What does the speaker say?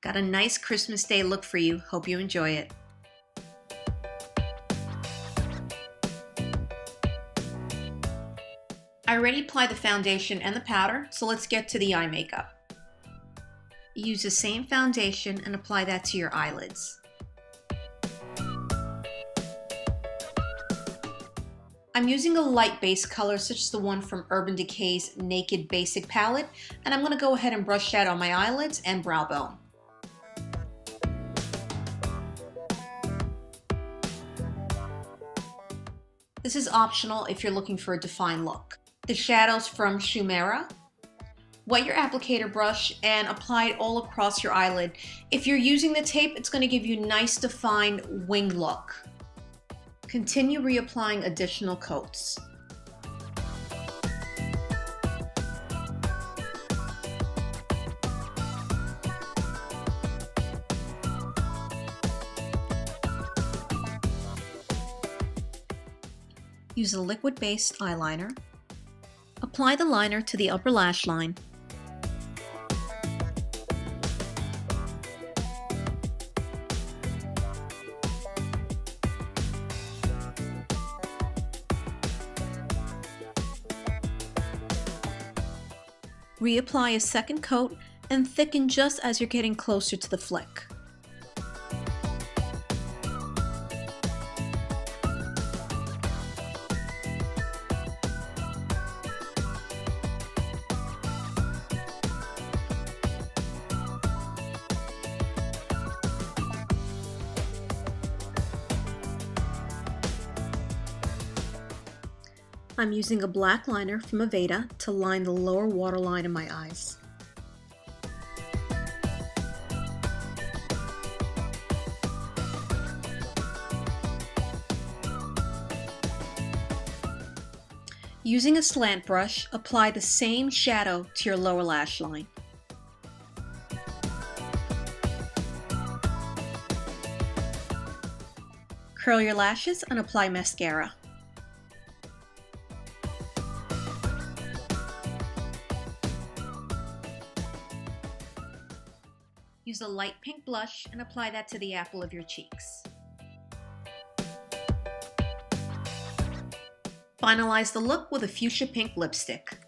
Got a nice Christmas Day look for you. Hope you enjoy it. I already applied the foundation and the powder, so let's get to the eye makeup. Use the same foundation and apply that to your eyelids. I'm using a light base color such as the one from Urban Decay's Naked Basic palette, and I'm going to go ahead and brush that on my eyelids and brow bone. This is optional if you're looking for a defined look. The shadows from Shu Uemura. Wet your applicator brush and apply it all across your eyelid. If you're using the tape, it's going to give you nice defined wing look. Continue reapplying additional coats. Use a liquid-based eyeliner. Apply the liner to the upper lash line Reapply a second coat and thicken just as you're getting closer to the flick. I'm using a black liner from Aveda to line the lower waterline of my eyes. Using a slant brush, apply the same shadow to your lower lash line. Curl your lashes and apply mascara. Use a light pink blush and apply that to the apple of your cheeks. Finalize the look with a fuchsia pink lipstick.